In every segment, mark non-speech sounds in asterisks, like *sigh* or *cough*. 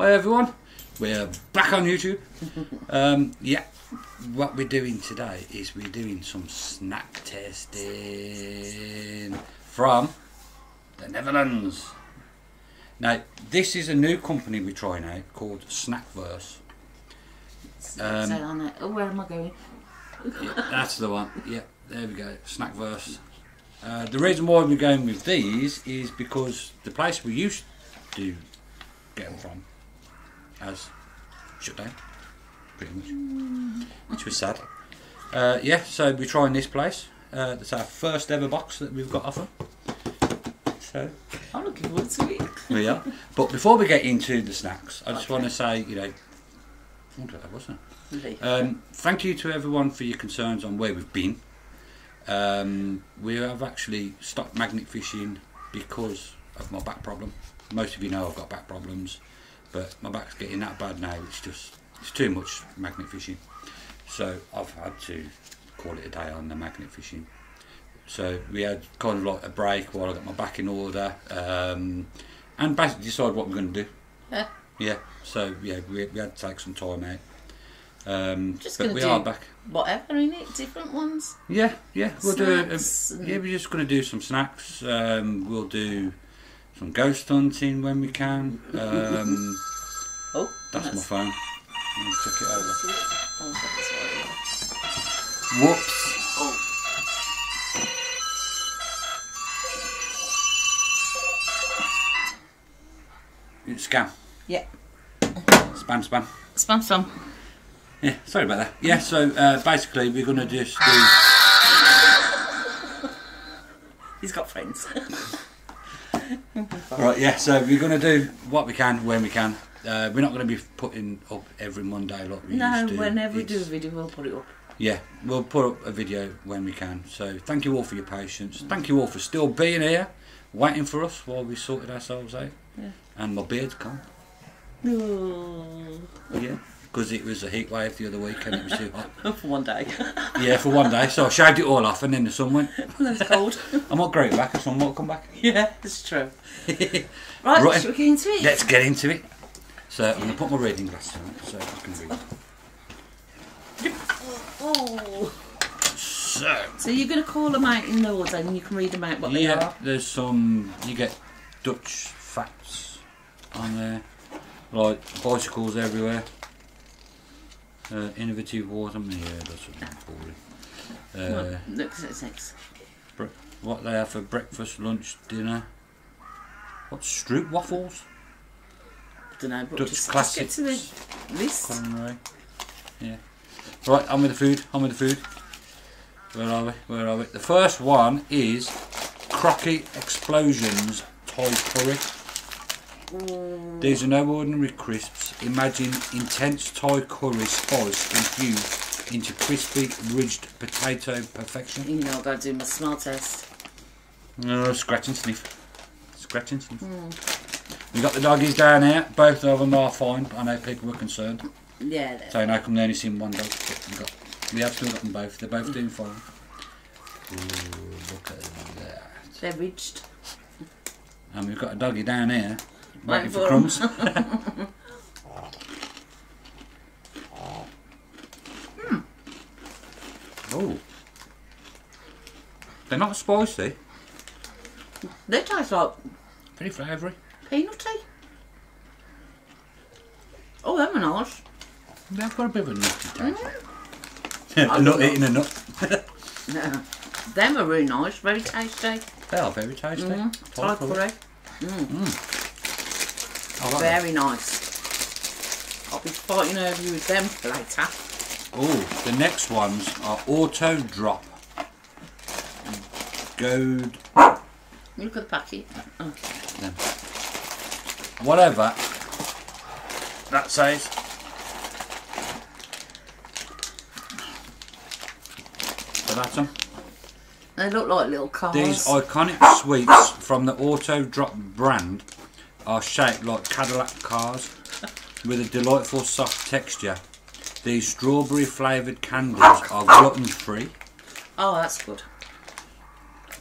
Hi everyone, we're back on YouTube. *laughs* Um, yeah, what we're doing today is we're doing some snack testing from the Netherlands. Now, this is a new company we're trying out called Snackverse. Um, Say on it. Oh, where am I going? *laughs* That's the one. Yeah, there we go. Snackverse. Uh, the reason why we're going with these is because the place we used to get them from has shut down, pretty much, which was sad. Uh, yeah, so we're trying this place. Uh, that's our first ever box that we've got off them. So I'm looking forward to it. we are. But before we get into the snacks, I just want to say, you know, I wasn't? Um, thank you to everyone for your concerns on where we've been. Um, we have actually stopped magnet fishing because of my back problem. Most of you know I've got back problems, but my back's getting that bad now. It's just it's too much magnet fishing, so I've had to call it a day on the magnet fishing. So we had kind of like a break while I got my back in order, um, and basically decide what we're going to do. Yeah. Yeah. So yeah, we, we had to take some time out. Um, Just but we do- are back. Whatever in it, different ones. Yeah, yeah, we'll Snacks do. And- yeah, we're just going to do some snacks. Um, we'll do some ghost hunting when we can. Um, *laughs* Oh, that's my phone. Let me check it over. Oh, right. Whoops. Oh, It's scam. yeah. Spam, spam. Spam spam. Yeah, sorry about that. Yeah, so uh, basically we're going to just do. He's got friends. *laughs* Right, yeah, so we're going to do what we can when we can. Uh, we're not going to be putting up every Monday like we no, used to. whenever we do a video, we'll put it up. Yeah, we'll put up a video when we can. So thank you all for your patience. Thank you all for still being here, waiting for us while we sorted ourselves out. Yeah. And my beard's gone. Oh, Yeah. Because it was a heat wave the other week and it was too hot. *laughs* for one day. *laughs* Yeah, for one day. So I shaved it all off and then the sun went. *laughs* Then it's cold. I might grow it back, the sun might come back. yeah, it's true. Right, Right. should we get into it? Let's get into it. So I'm going to put my reading glasses on so I can read. Oh. So, So you're going to call them out in order and you can read them out what they yeah, are. there's some, you get Dutch facts on there, like bicycles everywhere, uh, innovative water, yeah, that's what I'm boring. Uh, Well, look, six, six. what they have for breakfast, lunch, dinner. What, Stroop waffles? Don't know, but Dutch just, just get to the classics. list. Yeah. Right, on with the food, on with the food. Where are we? Where are we? The first one is Croky Explosions Thai Curry. These are no ordinary crisps. Imagine intense Thai curry spice infused into crispy, ridged potato perfection. You know, I've got to do my smell test. No, scratch and sniff. Scratch and sniff. We got the doggies down here. Both of them are fine. I know people were concerned. Yeah, there. So now come only seen one dog. but We, got, we have still got them both. They're both doing fine. Ooh, look at that. They're ridged. And we've got a doggy down here waiting Waiting for for 'em. crumbs. *laughs* oh. They're not spicy. They taste like Very flavoury. peanutty. Oh, them are nice. They've got a bit of a nutty taste. I a nut love eating a nut. *laughs* Yeah. Them are really nice, very tasty. They are very tasty. Mm-hmm. Mm. Thai Thai curry. curry. I that. Very nice. I'll be fighting over you with them later. Oh, the next ones are auto drop. Gold. Look at the packet. Oh. Whatever that says. So that's them. They look like little cars. These iconic sweets from the Auto Drop brand are shaped like Cadillac cars with a delightful soft texture. These strawberry flavoured candies are gluten free oh, that's good.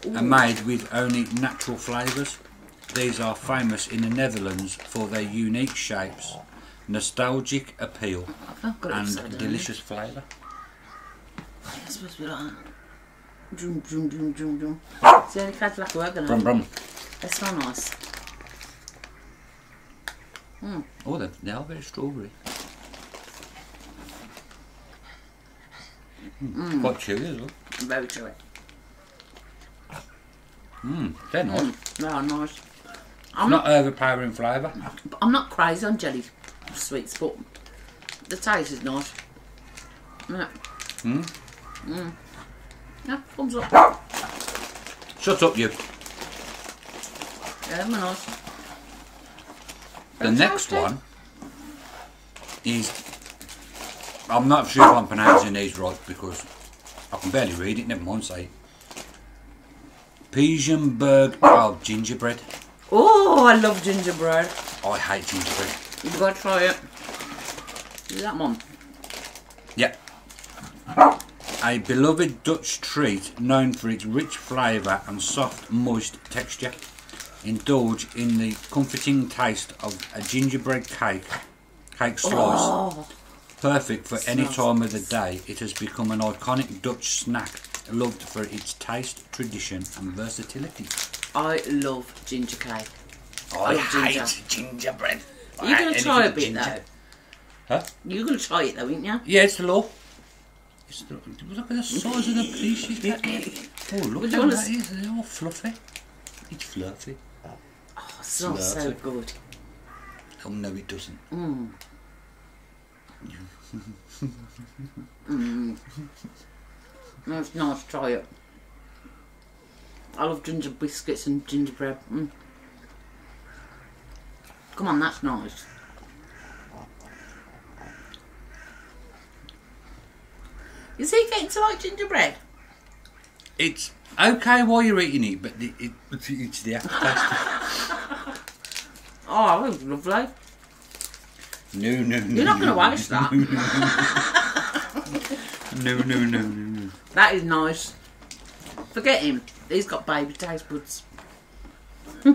and made with only natural flavours. These are famous in the Netherlands for their unique shapes nostalgic appeal, I've not got it upside and delicious flavour. It's supposed to be like that. Drum, drum, drum, drum, drum. It's the only Cadillac gonna Brum brum. They smell nice. Oh, they, they are very strawberry. Mm. Quite chewy as well. Very chewy. Mm, they're nice. Mm, they are nice. I'm Not not, overpowering flavour. I'm not crazy on jelly sweets, but the taste is nice. Yeah. Mm. Mm. Yeah, thumbs up. Shut up, you. Yeah, they're nice. The next one is. I'm not sure if I'm pronouncing these right because I can barely read it, never mind say it. Pigeonberg oh, gingerbread. Oh, I love gingerbread. I hate gingerbread. You've got to try it. Is that one? Yeah. A beloved Dutch treat known for its rich flavour and soft, moist texture. Indulge in the comforting taste of a gingerbread cake, cake slice. Oh, Perfect for any time of the day, it has become an iconic Dutch snack loved for its taste, tradition, and versatility. I love ginger cake. I, love hate ginger. gingerbread. You're going to try a bit ginger. though. Huh? You're going to try it though, aren't you? Yeah, it's the law. It's the, look at the size of the. *laughs* Oh, look Would at that. It's all fluffy. It's fluffy. It smells so Lovely. good. Oh, no, it doesn't. Mm. *laughs* mm. No, it's nice. Try it. I love ginger biscuits and gingerbread. Mm. Come on, that's nice. Is he getting to like gingerbread? It's okay while you're eating it, but it, it, it's the aftertaste. *laughs* Oh, that was lovely. no, no, no. You're not going to no, waste that. *laughs* No, no, no, no, no. That is nice. Forget him. He's got baby taste buds. *laughs*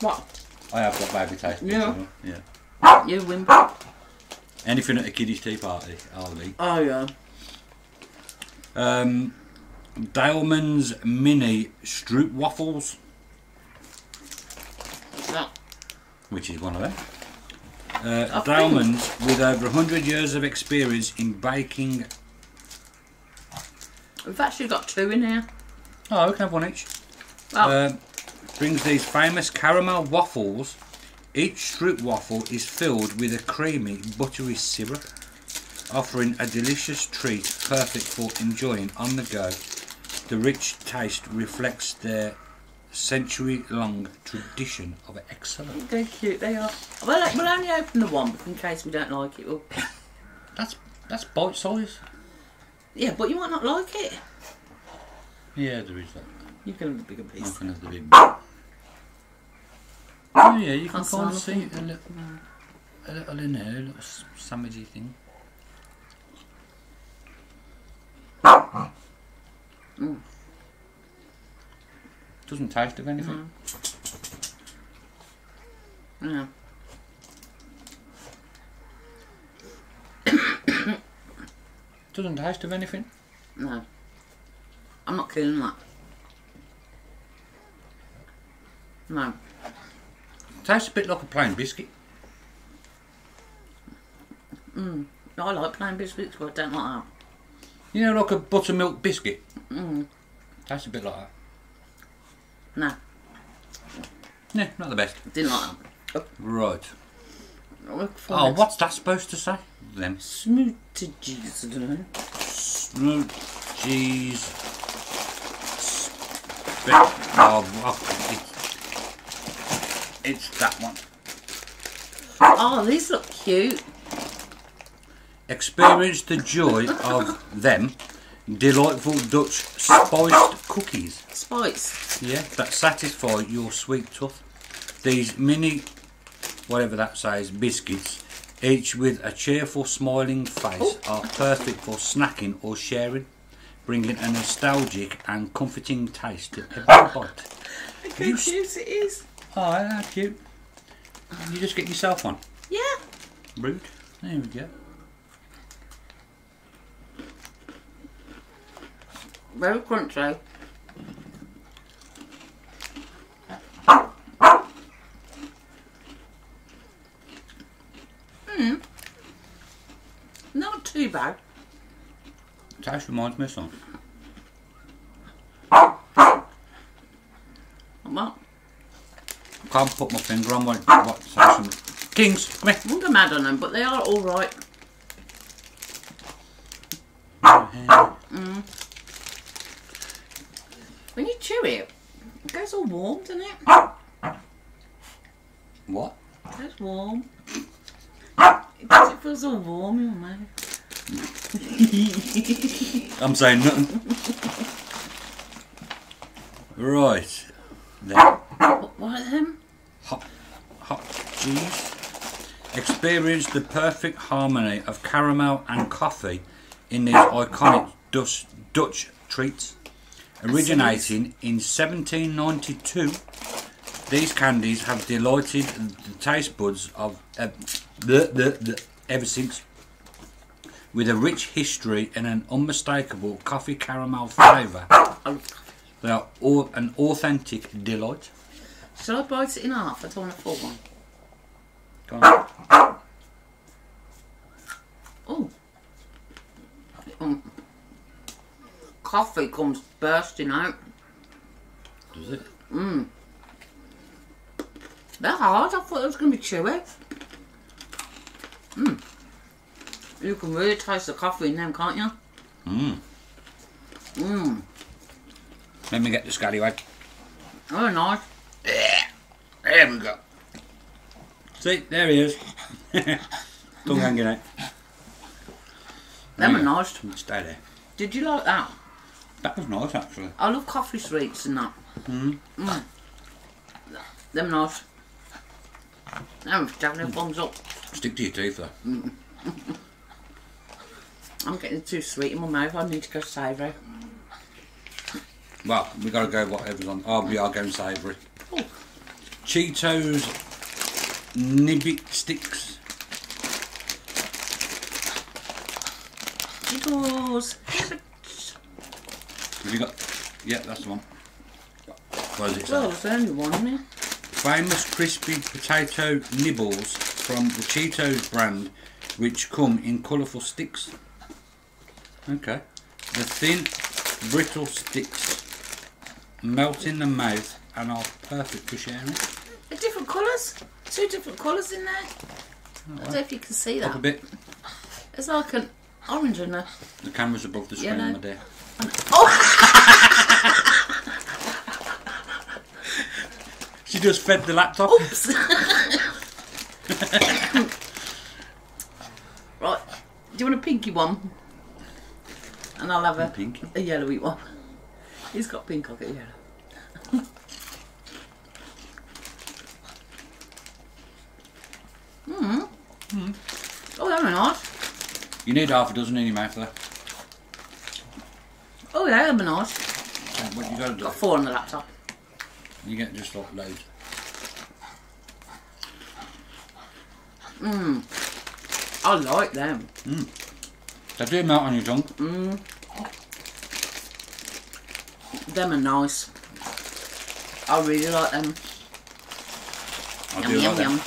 what? I have got baby taste. buds, Yeah. Yeah. You win. Anything at a kiddie's tea party, I'll eat. Oh yeah. Um, Daelmans mini Stroop waffles, that? which is one of them. Uh, I think- Daelmans, with over 100 years of experience in baking. We've actually got two in here. Oh, we can have one each. Oh, Uh, brings these famous caramel waffles. Each Stroop waffle is filled with a creamy, buttery syrup, offering a delicious treat perfect for enjoying on the go. The rich taste reflects their century-long tradition of excellence. they're cute. They are. Well, we'll only open the one, but in case we don't like it, we'll... *laughs* That's that's bite size. yeah. But you might not like it. Yeah, there is that. You can have the bigger I piece. can have the big. Oh yeah, you can kind of see a little, a little in there, a little s- sandwichy thing. Mm. Doesn't taste of anything. Yeah. Doesn't taste of anything. No. I'm not killing that. No. Tastes a bit like a plain biscuit. Mm. I like plain biscuits, but I don't like that. You know, like a buttermilk biscuit. Mm. Tastes a bit like that. No. Yeah, not the best. Didn't like that. Right. Look for Oh, next. what's that supposed to say? Them. Smootages, I don't know. Oh, oh, it's, it's that one. Oh, these look cute. Experience the joy of them delightful Dutch spiced cookies. Spice. Yeah, that satisfy your sweet tooth. These mini, whatever that says, biscuits, each with a cheerful, smiling face, oh. are perfect for snacking or sharing, bringing a nostalgic and comforting taste to every oh. bite. Look You how s- cute it is. Oh, how cute. You just get yourself one. Yeah. Rude. There we go. Very crunchy. Hmm. Not too bad. Taste reminds me of something. Well, Can't put my finger on what, what some Kings, come here. I won't go mad on them, but they are all right. When you chew it, it goes all warm, doesn't it? What? It goes warm. *coughs* It does, it feels all warm in your mouth. *laughs* I'm saying nothing. right. What are them? hot, hot cheese. Experience the perfect harmony of caramel and coffee in these iconic Dutch, Dutch treats. Originating in 1792, these candies have delighted the taste buds of uh, the, the, the, ever since. With a rich history and an unmistakable coffee caramel flavour, they are all an authentic delight. shall I bite it in half? I don't want a full one. Go on. Oh. Um, coffee comes bursting out. Does it? Mmm. They're hard. I thought it was going to be chewy. Mmm. You can really taste the coffee in them, can't you? Mmm. Mmm. Let me get the scallywag. Oh, nice. There we go. See, there he is. *laughs* Tongue hanging out. Them are nice. Stay there. Did you like that? That was nice, actually. I love coffee sweets and that. Mm. Mm. Them nice. Them having a thumbs up. Stick to your teeth, though. I'm getting too sweet in my mouth. I need to go savoury. Well, we got to go whatever's on. Oh, we are going savoury. Oh. Cheetos Nibbit Sticks. Jiggles. Have you got... Yeah, that's the one. What does it? Well, there's only one in it. Famous crispy potato nibbles from the Cheetos brand, which come in colourful sticks. Okay. The thin, brittle sticks melt in the mouth and are perfect for sharing. They're different colours. Two different colours in there. I don't know if you can see Up a bit. It's like an orange in there. The camera's above the screen, Yellow. my dear. Oh! *laughs* She just fed the laptop. Oops! *laughs* right. Do you want a pinky one? And I'll have a, Pink. a yellowy one. He's got pink, I'll get yellow. mm. Oh, they're nice. You need half a dozen in your mouth there. Oh, yeah, they're nice. What you got to do? Got four on the laptop. You get just like loads. Mmm. I like them. Mmm. They do melt on your tongue. Mmm. Them are nice. I really like them. I Yum, do yum, like them. yum.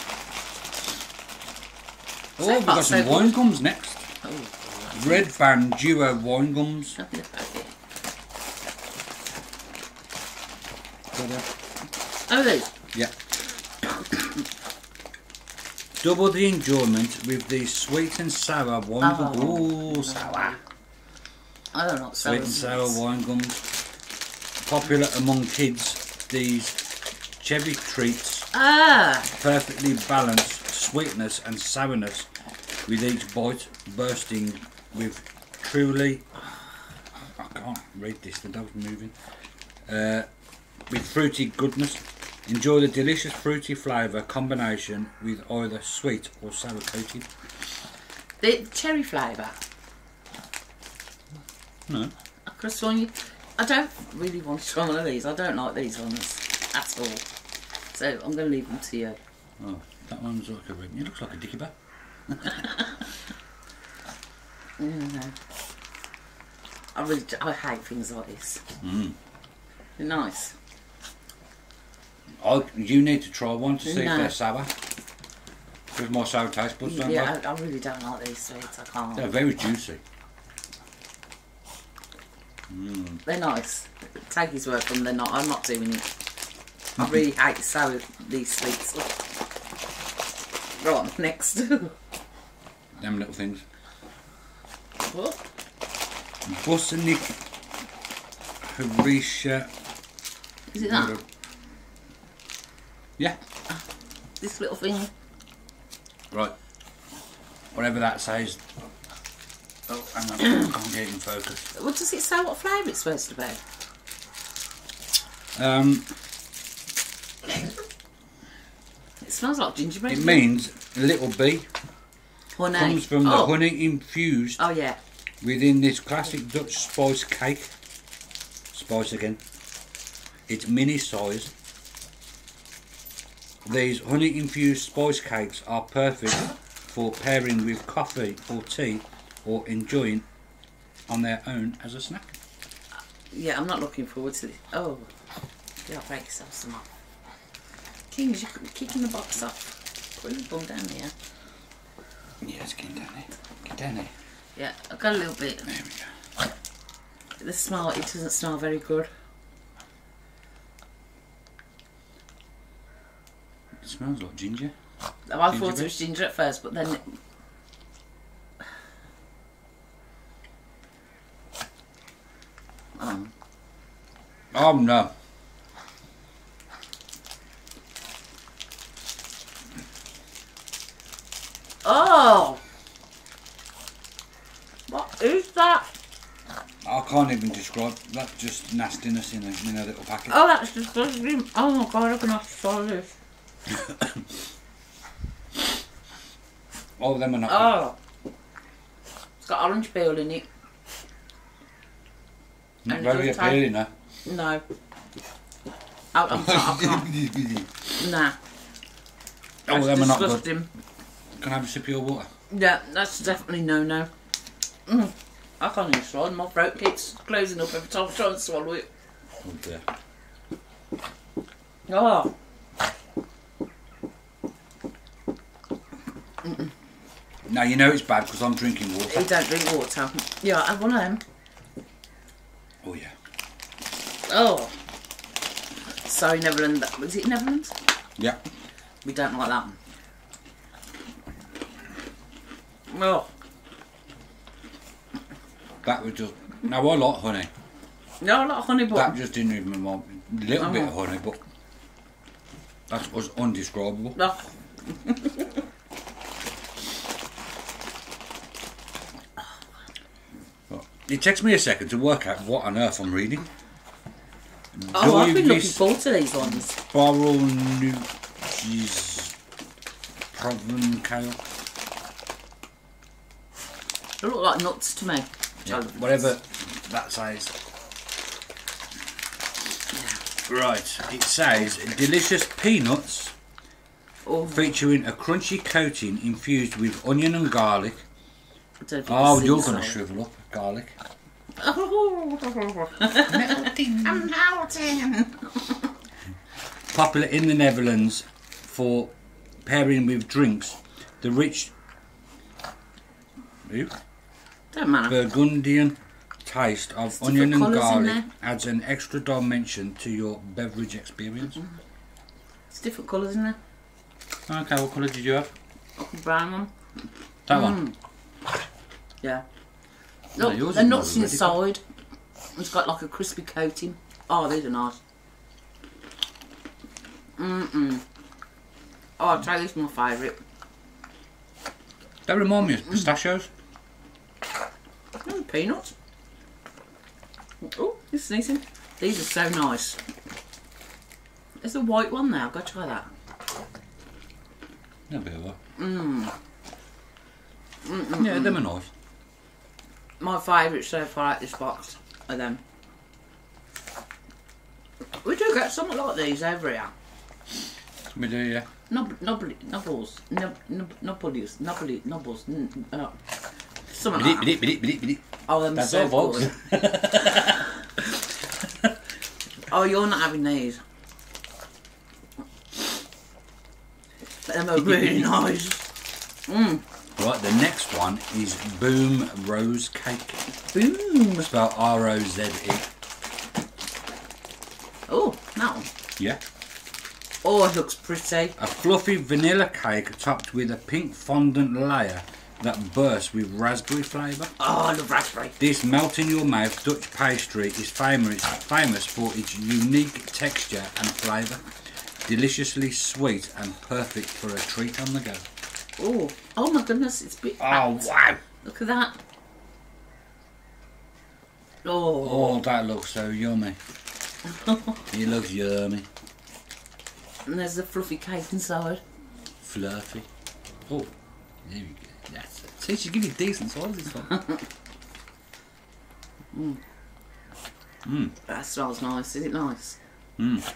Oh, So we've got so some wine gums next. Oh, Red Band Duo wine gums. Oh, these. Yeah. Double the enjoyment with the sweet and sour wine Oh. gums. Ooh, sour. I don't know. Sweet and sour wine gums. Popular among kids, these cherry treats Ah, perfectly balanced sweetness and sourness with each bite bursting with truly I can't read this, the dog's moving. Uh, with fruity goodness. Enjoy the delicious fruity flavour combination with either sweet or sour coating. the cherry flavour. No. I could have sworn you. I don't really want to *laughs* try one of these. I don't like these ones at all. So I'm going to leave them to you. Oh, That one's like a ring. It looks like a dicky bear. *laughs* Mm, I really, d- I hate things like this. Mm. They're nice. I, you need to try one to see No. if they're sour. With my sour taste buds, don't Yeah, I, I really don't like these sweets. I can't. They're very juicy. Mm. They're nice. Take his word from they're not. I'm not doing it. I *laughs* really hate sour these sweets. Right, *laughs* next. Them little things. what? Bosanik Harisha. Is it that? Yeah, This little thing? right. Whatever that says. Oh, hang on. I can't get it in focus. What does it say what flavour it's supposed to be? Um, It smells like gingerbread. it means little bee honey. comes from the oh. honey infused Oh yeah. within this classic Dutch spice cake. Spice again. It's mini size. These honey infused spice cakes are perfect for pairing with coffee or tea or enjoying on their own as a snack. Yeah, I'm not looking forward to this. Oh. Yeah, break yourself some off. Kings, you're kicking the box off. Put your bum down here. Yes, get down there. Get down there. Yeah, I've got a little bit. There we go. The smell, it doesn't smell very good. Smells like ginger. Oh, I thought it was ginger at first, but then. It... Um, Oh no. oh! What is that? I can't even describe that's just nastiness in a, in a little packet. Oh, that's disgusting. Oh my god, I'm gonna have to swallow this. All of them are not. Oh! It's got orange peel in it. not and very appealing, huh? No. I, I'm not, I can't. *laughs* Nah. All of That's them are not good. Can I have a sip of your water? Yeah, that's definitely no no. Mm. I can't even swallow. My throat keeps closing up every time I try and swallow it. Oh dear. Oh, Now you know it's bad because I'm drinking water. you don't drink water. Yeah, I have one of them. Oh yeah. Oh. Sorry, Neverland. Was it Neverland? Yeah. We don't like that one. Oh, That was just. Now I like honey. no, I like honey but That just didn't even want a little oh. bit of Oh. honey, but that was undescribable. No. *laughs* It takes me a second to work out what on earth I'm reading. Oh, I've been looking forward to these ones. Boronugis Provencal. They look like nuts to me. Yeah, whatever that says. Right, it says delicious peanuts Oh, featuring a crunchy coating infused with onion and garlic. I don't think Oh, it's you're going to shrivel up, garlic. I'm melting. Popular in the Netherlands for pairing with drinks, the rich Ooh, Don't matter. Burgundian taste of There's onion and different colours in garlic adds an extra dimension to your beverage experience. Mm-hmm. It's different colours in there. Okay, what colour did you have? Brown one. That one. Mm. Yeah. No, Look, yours the nuts inside. It's got like a crispy coating. Oh, these are nice. Mm-mm. Oh, I'll try this my favourite. They remind me of pistachios. Mm, peanuts. Oh, this is sneezing. These are so nice. There's a white one there. I've got to try that. They'll be alright. Mmm. Yeah, them are nice. My favourite so far out this box are them. We do get something like these over here. We do, yeah. Nob, nobly, nobbles, nob, nob, nobbles, nobly, nobbles, uh, something like that. bidit. Oh, them That's so all, folks. *laughs* Oh, you're not having these. Them are *laughs* really nice. Mmm, The next one is Boom Rose Cake. boom. Spelled R-O-Z-E. Oh, that one. Yeah. Oh, it looks pretty. A fluffy vanilla cake topped with a pink fondant layer that bursts with raspberry flavour. Oh, I love raspberry. This melt in your mouth Dutch pastry is famous, famous for its unique texture and flavour. Deliciously sweet and perfect for a treat on the go. Oh, oh my goodness, it's big. Oh wow! Look at that. Oh, Oh, that looks so yummy. *laughs* it looks yummy. and there's the fluffy cake inside. Fluffy. Oh, there you go. That's it. See, she give you decent sizes. one. *laughs* That smells nice. Is it nice? Mm.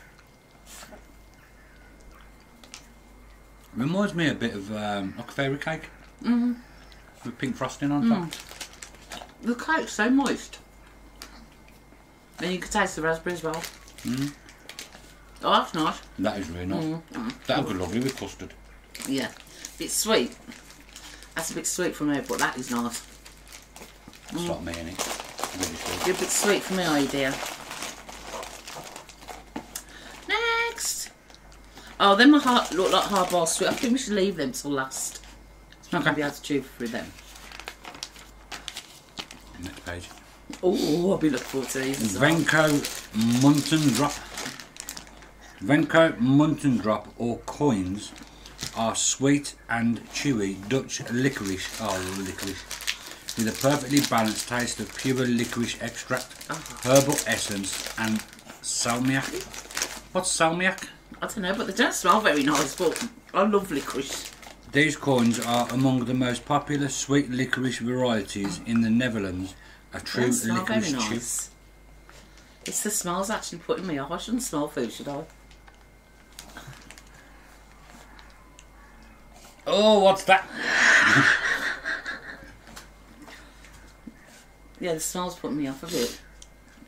Reminds me a bit of um, like a fairy cake. Mm. With pink frosting on top. The cake's so moist. And you can taste the raspberry as well. Mm. Oh, that's nice. That is really nice. Mm. That would be lovely with custard. Yeah. It's sweet. That's a bit sweet for me, but that is nice. It's like me in it. Really sweet. You're a bit sweet for me, are you, dear? Next. Oh, then my heart look like hardball sweet. I think we should leave them till last. So I'm going to be able to chew through them. Next page. Oh, I'll be looking forward to these. as well. Venco Munton Drop. Venco Munton Drop or coins are sweet and chewy Dutch licorice. Oh, licorice. With a perfectly balanced taste of pure licorice extract, uh-huh. herbal essence, and salmiak. What's salmiak? I don't know, but they don't smell very nice, but I love licorice. These coins are among the most popular sweet licorice varieties in the Netherlands. A true licorice very nice. It's the smells actually putting me off. I shouldn't smell food, should I? Oh, what's that? *laughs* Yeah, the smell's putting me off a bit.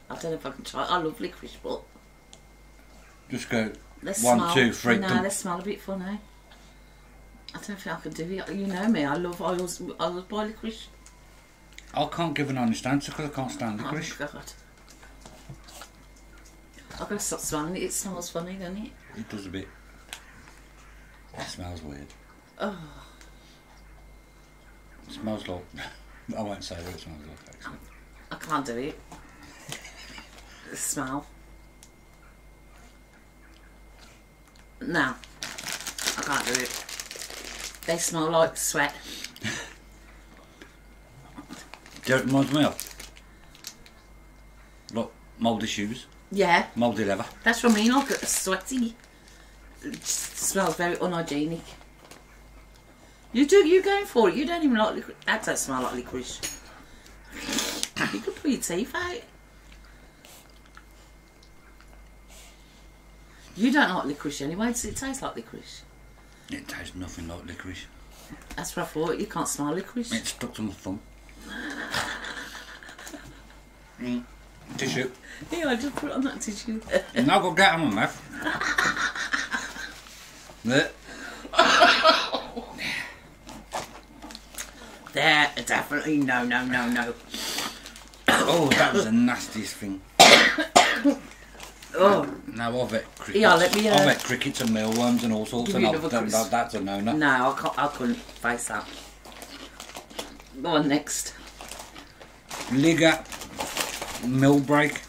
I don't know if I can try. I love licorice, but Just go they one, smell. two, three. No, they smell a bit funny. I don't think I can do it. You know me. I love. I always, I always buy licorice. I can't give an honest answer because I can't stand Oh licorice. God. I've got to stop smelling it. It smells funny, doesn't it? It does a bit. It smells weird. Oh, It smells like. *laughs* I won't say what it smells like. Actually. I can't do it. The smell. No, I can't do it. They smell like sweat. Do you know reminds me of? Like mouldy shoes, Yeah, mouldy leather. that's what I mean. Like sweaty. It just smells very unhygienic. You do. You going for it? You don't even like licorice. That don't smell like licorice. you could put your teeth out. You don't like licorice anyway. Does it taste like licorice? It tastes nothing like licorice. That's what I thought. You can't smell licorice. It stuck to my thumb. Mm. Tissue. Yeah, I just put it on that tissue. And now go get on my mouth. There. there, definitely no, no, no, no. Oh, that was the nastiest thing. Oh Now I've had crickets. Yeah, let me, uh, I've crickets and mealworms and all sorts, and I've crisp. that. That's a no-no. no, I can't. I couldn't face that. Go on next. Liga Milkbreak.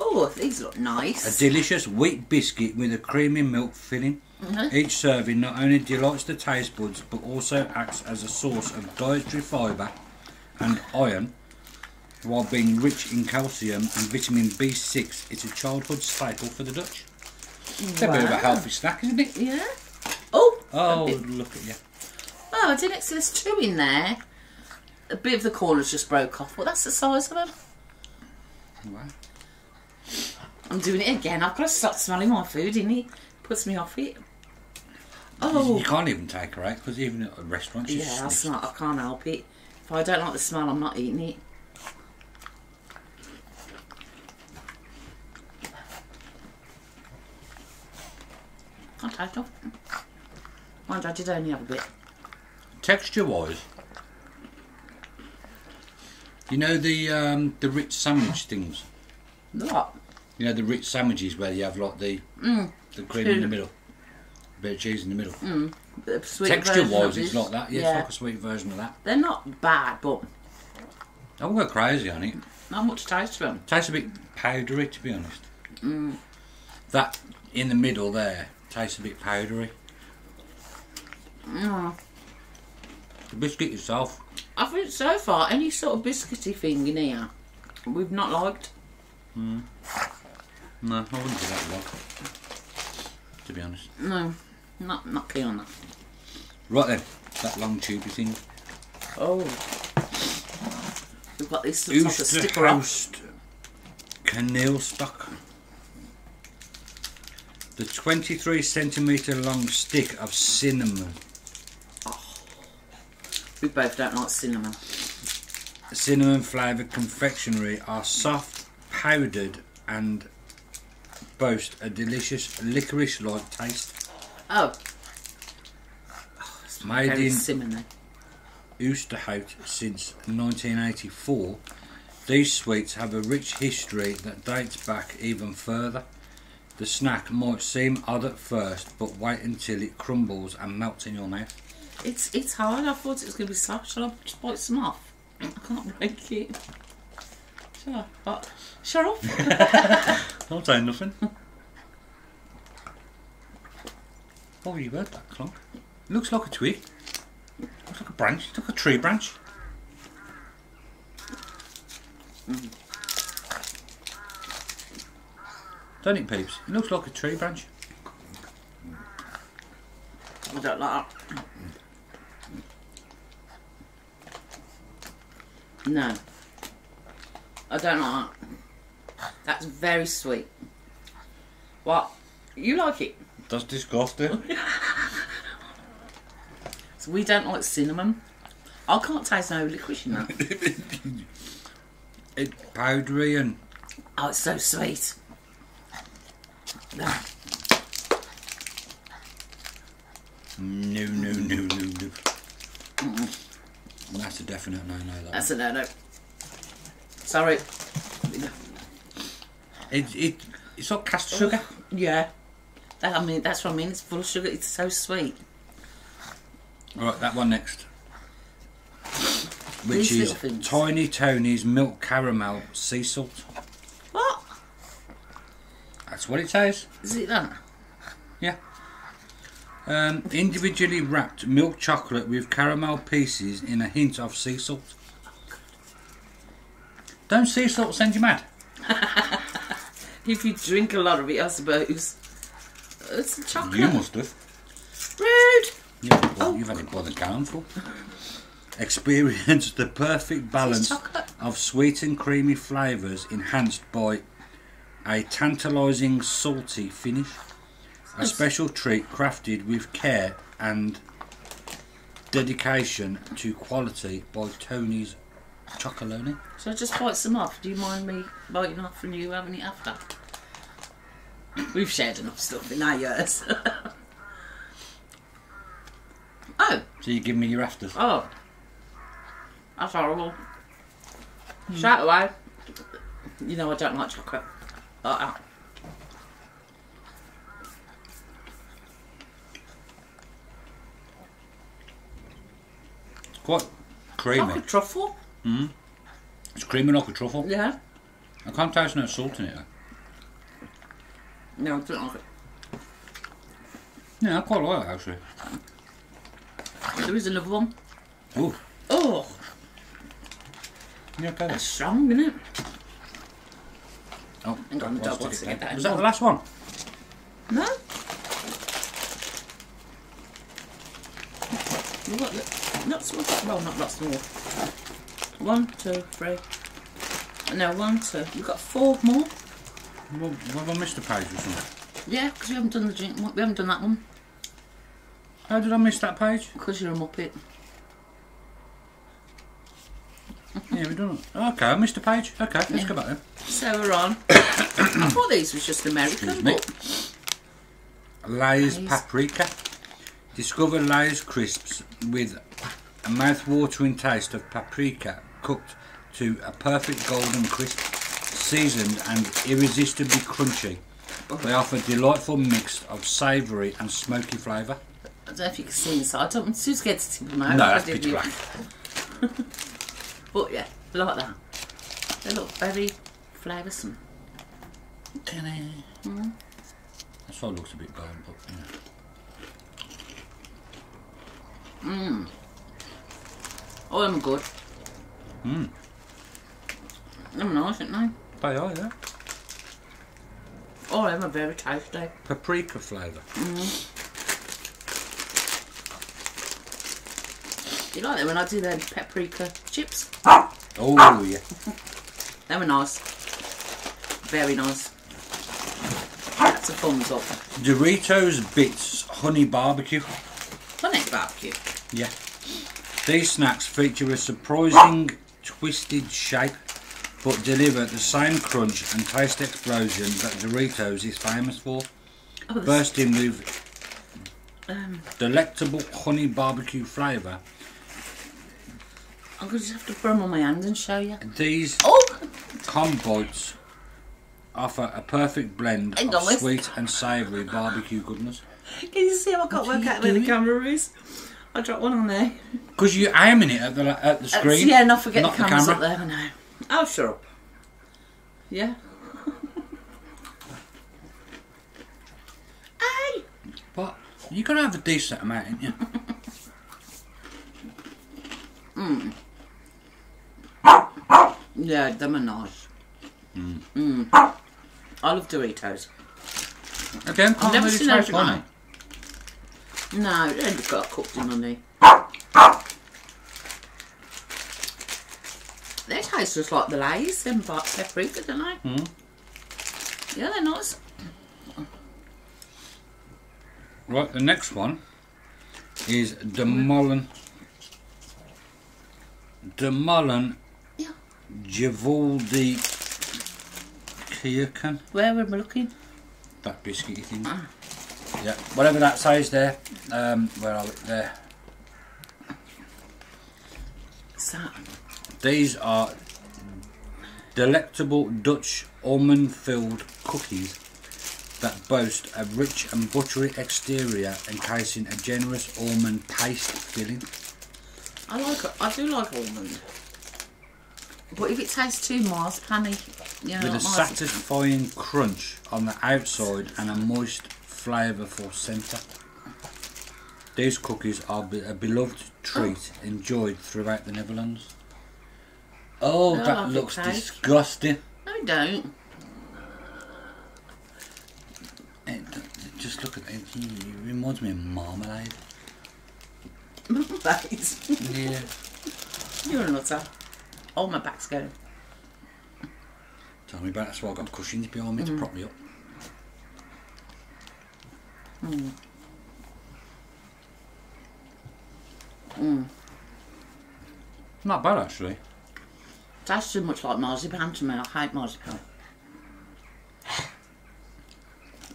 Oh, these look nice. A delicious wheat biscuit with a creamy milk filling. Mhm. Each serving not only delights the taste buds but also acts as a source of dietary fibre and iron while being rich in calcium and vitamin B6. It's a childhood staple for the Dutch. It's a bit of a healthy snack, isn't it? Yeah. Oh. Oh, look at you. oh, I didn't see there's two in there. A bit of the corners just broke off. Well, that's the size of them. Wow. I'm doing it again. I've got to stop smelling my food, innit? Puts me off it. Oh. You can't even take her out because even at a restaurant, she's Yeah, that's not. I can't help it. If I don't like the smell, I'm not eating it. Taste it. Mind you, I did only have a bit. Texture wise, you know the um, the Ritz sandwich things. What? You know the rich sandwiches where you have like the mm. the cream in the middle, a bit of cheese in the middle. Mm. Sweet Texture wise, it's like that. Yeah, it's like a sweet version of that. They're not bad, but I won't go crazy on it. not much taste to them. Tastes a bit powdery, to be honest. Mm. That in the middle there tastes a bit powdery. Mm. The biscuit itself, I think so far, any sort of biscuity thing in here, we've not liked. no, I wouldn't do that one. To be honest. No, not not keen on that. Right then, that long tubey thing. Oh. We've got this looks like a sticker Canal stock. The 23 centimetre long stick of cinnamon. Oh, we both don't like cinnamon. Cinnamon flavoured confectionery are soft, powdered, and boast a delicious licorice like taste. Oh. Made Very in cinnamon. Oosterhout since 1984, these sweets have a rich history that dates back even further. The snack might seem odd at first, but wait until it crumbles and melts in your mouth. It's it's hard. I thought it was going to be soft. Shall I just bite some off? I can't break it. Shall I? What? Shut off. Don't say nothing. oh, you heard that clunk? Looks like a twig. Looks like a branch. Looks like a tree branch. Mm. Don't it, peeps? It looks like a tree branch. I don't like that. No. I don't like that. That's very sweet. What? You like it? That's disgusting. *laughs* So we don't like cinnamon. I can't taste no licorice in that. *laughs* it's powdery and Oh, it's so sweet. No. no, no, no, no, no. That's a definite no-no. That That's a no no. Sorry. It, it, it's like caster sugar. Yeah. That, I mean, that's what I mean. It's full of sugar. It's so sweet. All right, that one next. Which These is. Tiny Tony's Milk Caramel Sea Salt. What? That's what it says. Is it that? Yeah. Um, individually wrapped milk chocolate with caramel pieces in a hint of sea salt. Don't sea salt send you mad? *laughs* If you drink a lot of it, I suppose. It's chocolate. You must have. Rude. You've had Oh. you've had it by the gallonful. Experience the perfect balance of sweet and creamy flavours enhanced by a tantalising salty finish. A special treat crafted with care and dedication to quality by Tony's Chocolonely. So I just bite some off. Do you mind me biting off and you having it after? We've shared enough stuff in our years. *laughs* oh, So you give me your afters. oh. That's horrible. Shout away. You know I don't like chocolate. Uh, It's quite creamy. like a truffle. Hmm. It's creamy like a truffle. Yeah. I can't taste no salt in it though. No, it's don't like it. Yeah, I quite like it actually. There is another one. Ooh. Oh, Yeah, okay. that's strong, isn't it? Hang on, the that dog was wants to get that Was that the last one? No. We've got lots more. Well, not lots more. One, two, three. No, one, two. We've got four more. Well, have I missed a page or something? Yeah, because we haven't done the drink. We haven't done that one. How did I miss that page? Because you're a muppet. Yeah, we done it. Okay, I missed a page. Okay, let's Yeah. go back then. So on. I thought these was just American, but Lay's paprika. Discover Lay's crisps with a mouth-watering taste of paprika cooked to a perfect golden crisp, seasoned and irresistibly crunchy. Oh. They offer a delightful mix of savoury and smoky flavour. I don't know if you can see inside. I'm too scared to tip them out. No, I that's didn't pitch black. But yeah, like that. They look very flavoursome. That's why it looks a bit burnt, but yeah. Mmm. Oh, them are good. Mm. Them are nice, aren't they? They are, yeah. Oh, them are very tasty. Paprika flavour. Do you like them when I do them paprika chips? Oh, yeah. *laughs* Them are nice. Very nice. That's a thumbs up. Doritos Bits Honey Barbecue. Honey barbecue. Yeah. These snacks feature a surprising twisted shape but deliver the same crunch and taste explosion that Doritos is famous for. Oh, Bursting with um, delectable honey barbecue flavour, I'm going to just have to put them on my hand and show you. these Oh! combites offer a perfect blend Hang of sweet and savoury barbecue goodness. Can you see how I can't work out where the camera is? I dropped one on there. Because you're aiming it at the, at the Uh, screen. yeah, and I forget not the the camera. up there. I know. Oh, shut up. Yeah. *laughs* hey! But you got to have a decent amount, ain't you? Mmm. *laughs* Yeah, them are nice. Hmm. Mm. I love Doritos. Again, I've can't never really seen taste honey. No, they ain't got cooked in honey. They taste just like the Lay's, them but paprika, don't they? Hmm. Yeah, they're nice. Right, the next one is De Molen. Demollen Yeah. Givaldi Kiakan. Where am I looking? That biscuity thing. Ah. Yeah, whatever that size there. Um, where are we? There. What's that? These are delectable Dutch almond filled cookies that boast a rich and buttery exterior encasing a generous almond paste filling. I like it. I do like almond. But if it tastes too marzipan-y, know, with a satisfying crunch on the outside and a moist, flavourful centre. These cookies are a beloved treat oh. enjoyed throughout the Netherlands. Oh, Oh, that looks disgusting. No, don't. It, just look at it. It reminds me of marmalade. *laughs* Mate, Yeah. You're a nutter. Oh, my back's going. Tell me about it. That's why I've got cushions behind me to prop me up. Mm. Not bad actually. That's too much like marzipan to me. I hate marzipan.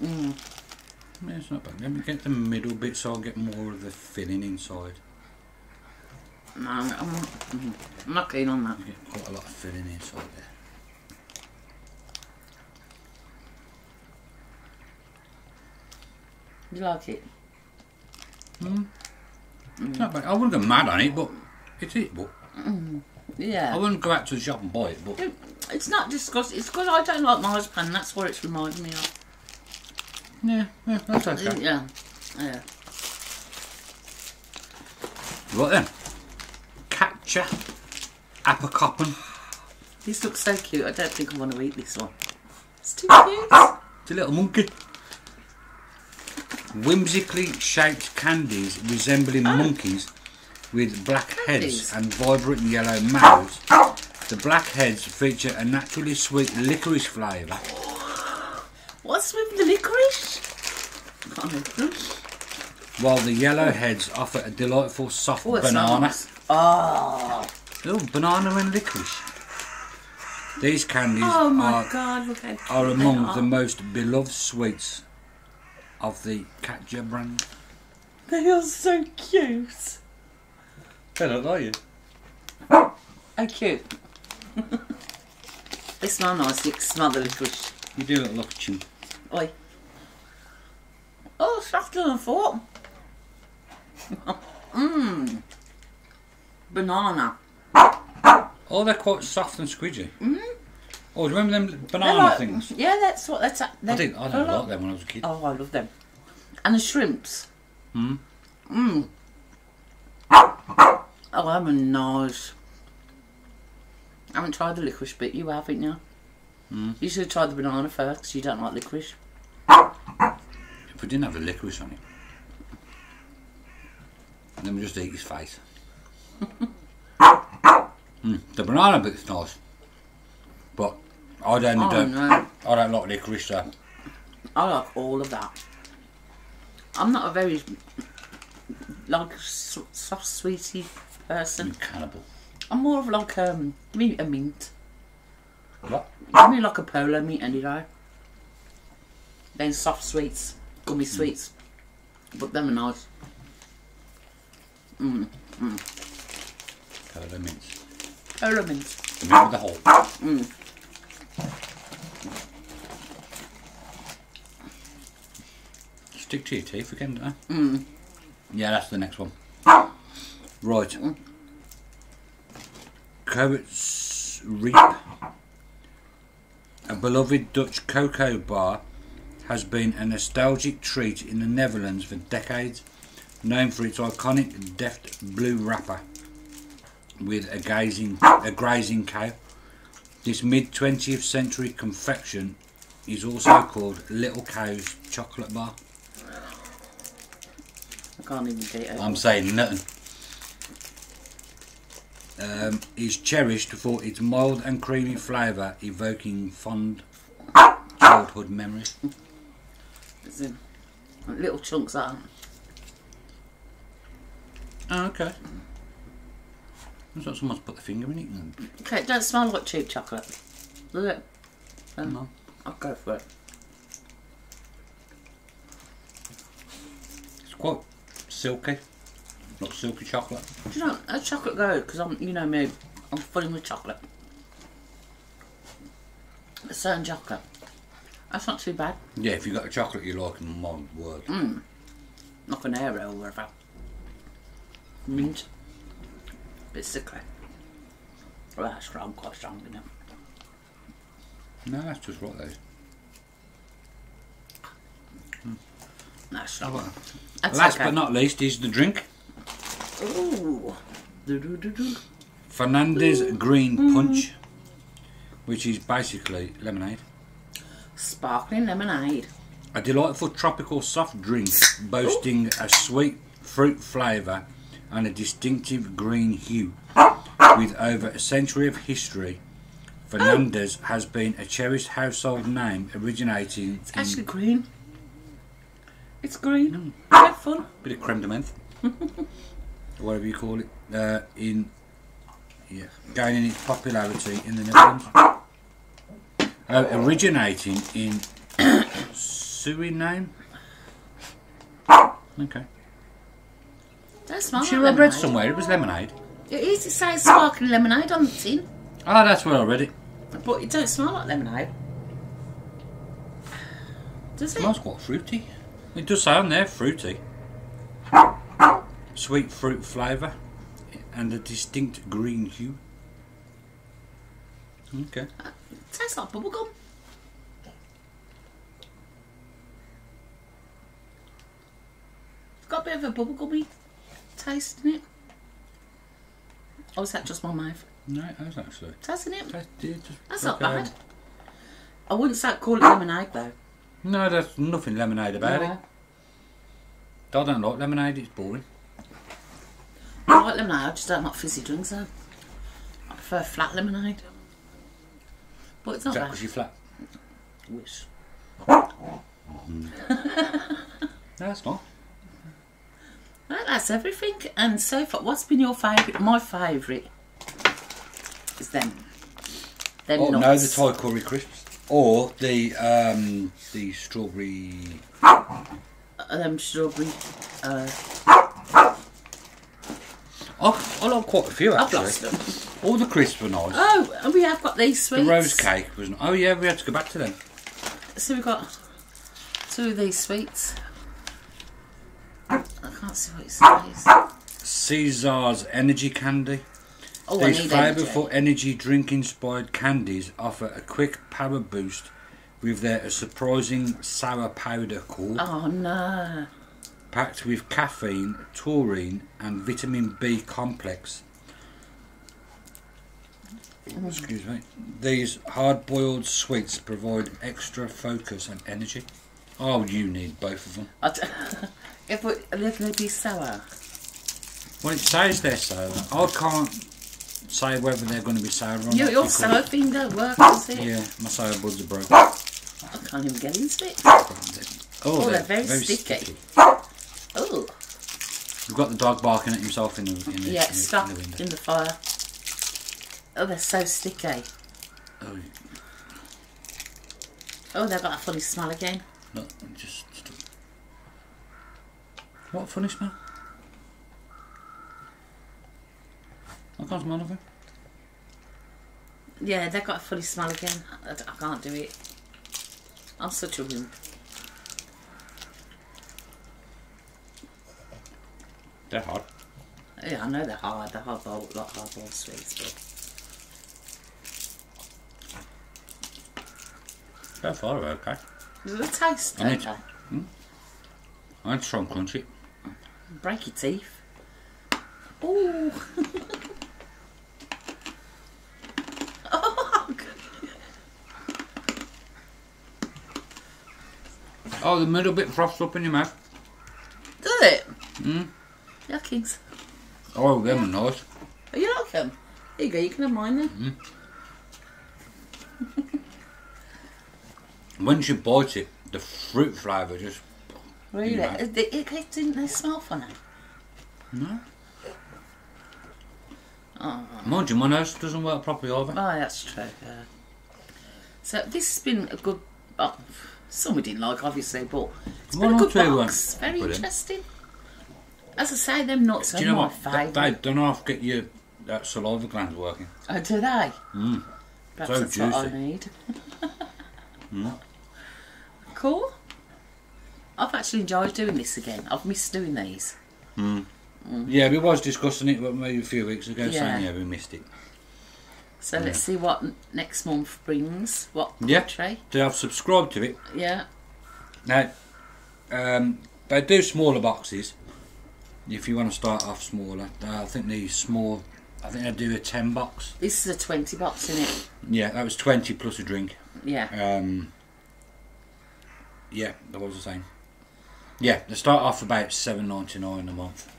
Yeah, it's not bad. Let me get the middle bit so I'll get more of the filling inside. No, I'm, mm, I'm not keen on that. You get quite a lot of filling inside there. You like it? It's not bad. I wouldn't go mad on it, but it's eatable. I mm. Yeah. I wouldn't go out to the shop and buy it, but It- It's not disgusting. It's because I don't like marzipan. That's what it's reminding me of. yeah, yeah, that's okay. Yeah. Yeah. Right then, Katja Apekoppen. This looks so cute. I don't think I want to eat this one. It's too ah, ah, cute. It's a little monkey. Whimsically shaped candies resembling oh. monkeys with black heads and vibrant yellow mouths. The black heads feature a naturally sweet licorice flavour What's with the licorice? Can't open them. while the yellow heads offer a delightful soft Oh, banana. nice. Oh, Oh, banana and licorice. These candies oh are, god, are among are. the most beloved sweets of the Katja brand. They are so cute. They look like you. How cute. *laughs* they smell nice. You can smell the licorice. You do look like a chimp. Oi. Oh, softer than I thought. *laughs* Mmm. Banana. Oh, they're quite soft and squidgy. Mm. Oh, do you remember them banana like- things? Yeah, that's what that's. I didn't. I didn't like- like them when I was a kid. Oh, I love them. And the shrimps. Hmm. Mmm. Oh, I'm a nice. I haven't tried the licorice bit. You haven't you? Hmm. You should have tried the banana first because you don't like licorice. If we didn't have the licorice on it, then we just eat his face. *laughs* mm, the banana bit's nice, I don't. Oh don't no, I don't like licorice. So I like all of that. I'm not a very like soft sweetie person. a cannibal. I'm more of like um, give me a mint. What? Give me like a polo mint any day. Then soft sweets, gummy Hmm. sweets, but them are nice. Mm, Polo mints. polo mint. The mint with the hole. Mm. Stick to your teeth again, don't I? Mm. Yeah, that's the next one. Right. Koetjesreep. A beloved Dutch cocoa bar has been a nostalgic treat in the Netherlands for decades, known for its iconic Delft blue wrapper with a gazing a grazing cow. This mid 20th century confection is also called Little Cow's Chocolate Bar. I can't even get it. I'm saying nothing. Um, is cherished for its mild and creamy flavour, evoking fond childhood memories. It's in little chunks out. Oh, okay. Looks like someone's put the finger in it. and- Okay, it don't smell like cheap chocolate. Does it? Um, No. I'll go for it. It's quite silky. Not silky chocolate. Do you know, how's chocolate go? Because I'm, you know me, I'm funny with chocolate. A certain chocolate. That's not too bad. Yeah, if you've got a chocolate you like, in my word. Mm. Like an Aero or whatever. Mint. Bit sickly. Well, that's strong, quite strong, isn't it? No, that's just right, those. That's. Oh. Last okay. but not least is the drink. Ooh. Fernandes mm. Green mm. Punch, which is basically lemonade. Sparkling lemonade. A delightful tropical soft drink boasting a sweet fruit flavour and a distinctive green hue. With over a century of history, oh. Fernandes has been a cherished household name originating It's in actually green. It's green. Quite fun. bit of creme de menthe, or *laughs* whatever you call it, uh, in yeah, gaining its popularity in the Netherlands. Uh, originating in *coughs* Suriname. Okay. That smells Sure, I read somewhere it was lemonade. It is. It says sparkling lemonade on the tin, Ah, that's where I read it. but it don't smell like lemonade. Does it? smells quite fruity. It does sound there fruity. Sweet fruit flavour and a distinct green hue. Okay. tastes like bubblegum. It's got a bit of a bubblegummy taste in it. Or is that just my mouth? No, it has actually. Tasting it? That did just That's not um, bad. I wouldn't say call it lemonade though. No, there's nothing lemonade about No. it. I don't like lemonade, it's boring. I like lemonade, I just don't like fizzy drinks though. I prefer flat lemonade. But it's Is not that bad. because you're flat? Wish. *laughs* No, it's not. that's everything. And so far, what's been your favourite? My favourite is them. Them Oh no, nuts. the Thai curry crisps or the um, the strawberry. Them strawberry. Uh, Oh, I like quite a few I've actually. lost them. All the crisps were nice. Oh, and we have got these sweets. the rose cake was. Oh yeah, we had to go back to them. So we've got two of these sweets. I can't see what it says. Caesar's energy candy. Oh, These need energy. energy drink inspired candies offer a quick power boost with their surprising sour powder called. Oh no. packed with caffeine, taurine, and vitamin B complex. Mm. Excuse me. These hard-boiled sweets provide extra focus and energy. Oh, you need both of them. *laughs* If we, they're going to be sour. Well, it says they're sour. I can't say whether they're going to be sour or not. Your, thing don't work, does it? Yeah, my sour buds are broken. I can't even get into it. Oh, Oh, they're very very sticky. Oh, We've got the dog barking at himself in the, in the, yeah, in the, stuck in the window. in the fire. Oh, they're so sticky. Oh, Oh, they've got a funny smell again. no, just... What a funny smell. I can't smell nothing. Yeah, they've got a funny smell again. I, I can't do it. I'm such a wimp. They're hard. Yeah, I know they're hard. They're hard boiled, like hard boiled sweets, but They're far okay. they taste, I don't need they? Hmm? to- I had strong crunchy. Break your teeth. Ooh. *laughs* oh, good. Oh, the middle bit froths up in your mouth. Does it? Mm. Yuckies. Oh, them are nice. Oh, you like them? There you go, you can have mine then. Once you bite it, the fruit flavour just... Really? Yeah. It, it, it, didn't they smell funny? No. Oh, Mind you, my nose doesn't work properly either. oh that's true. Yeah. So this has been a good. Oh, some we didn't like, obviously, but it's One been a good box. weren't Very brilliant. interesting. As I say, them nuts Do are you know my what? They, favourite. they don't half get your that saliva glands working. Oh, do they? Mm. Perhaps So that's what I juicy. need. *laughs* Mm. Cool. I've actually enjoyed doing this again. I've missed doing these. Yeah, we was discussing it maybe a few weeks ago, Yeah. saying yeah, we missed it. So let's see what next month brings. What Yeah. country? So I've subscribed to it. Yeah. Now, um, they do smaller boxes. If you want to start off smaller, Uh, I think the small. I think they do a ten box. This is a 20 box, isn't it. Yeah, that was twenty plus a drink. Yeah. Um, yeah, that was the same. Yeah, they start off about seven ninety nine a month.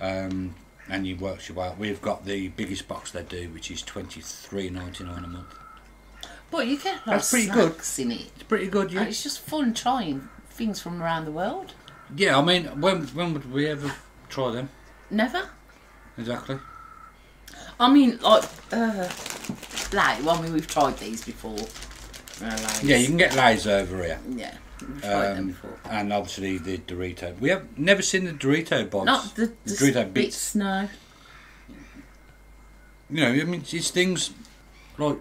Um, and you work your way out. We've got the biggest box they do, which is twenty three ninety nine a month. But you get a lot That's of pretty good. in it. It's pretty good, And yeah. it's just fun trying things from around the world. Yeah, I mean, when when would we ever try them? Never. Exactly. I mean, like, uh, like, well, I mean, we've tried these before. Uh. Yeah, you can get Lay's over here. Yeah, we've tried them Um, before. and obviously the Dorito. We have never seen the Dorito box. Not the, the Dorito bits. bits. no. You know, I mean, it's things like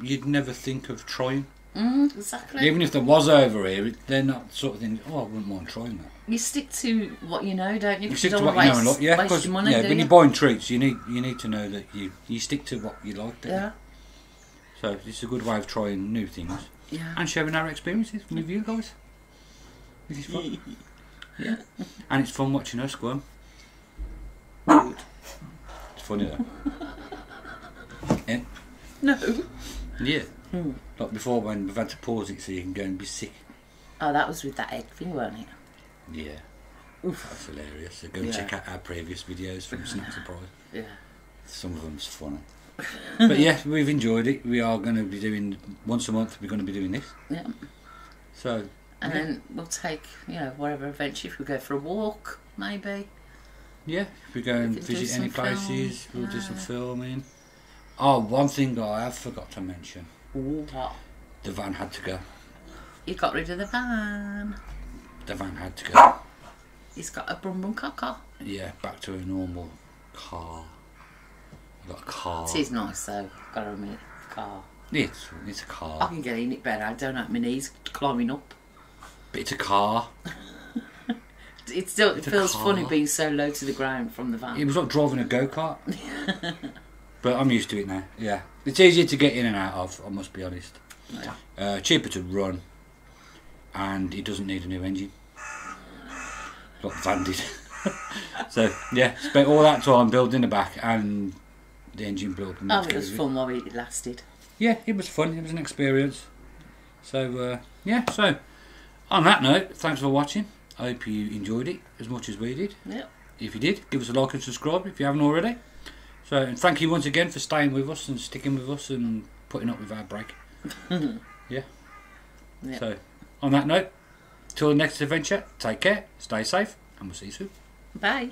you'd never think of trying. Mm, exactly. Even if there was over here, it- they're not sort of things. Oh, I wouldn't mind trying that. You stick to what you know, don't you? You 'Cause stick to don't what wanna you know, waste, look, yeah, waste because your money, yeah, do when you? you're buying treats, you need you need to know that you you stick to what you like. don't you? Yeah, So it's a good way of trying new things yeah. and sharing our experiences with you guys. This is fun. yeah, *laughs* and it's fun watching us squirm. Rude. It's funny though. yeah. *laughs* No. Yeah. Hmm. Like before when we've had to pause it so you can go and be sick. Oh, that was with that egg thing, weren't it? Yeah. Oof. That's hilarious. So go and Yeah. check out our previous videos from Snack *laughs* Surprise. Yeah. Some of them's funny. but yeah, we've enjoyed it. We are going to be doing once a month. We're going to be doing this. Yeah. So And Yeah. then we'll take, you know, whatever adventure if we go for a walk. maybe. Yeah, if we go and We can visit any places, film, we'll do some filming. Oh, one thing I have forgot to mention: what? the van had to go. He got rid of the van. The van had to go. He's got a brum brum car. Yeah, back to a normal car. I got a car. It is nice though, gotta admit. Car. It's, it's a car. I can get in it better. I don't have my knees climbing up. But it's a car. *laughs* It still it It's a feels car. funny being so low to the ground from the van. It was like driving a go kart. *laughs* but I'm used to it now. Yeah, it's easier to get in and out of. I must be honest. Yeah. Uh, cheaper to run, and it doesn't need a new engine. Like van did. *laughs* so yeah, spent all that time building the back and the engine build. and Oh, it was fun while it lasted. Yeah, it was fun. It was an experience. So uh, yeah. So on that note, thanks for watching. I hope you enjoyed it as much as we did. Yep. If you did, give us a like and subscribe if you haven't already. So, and thank you once again for staying with us and sticking with us and putting up with our break. *laughs* yeah. Yep. So, on that note, till the next adventure, take care, stay safe, and we'll see you soon. Bye.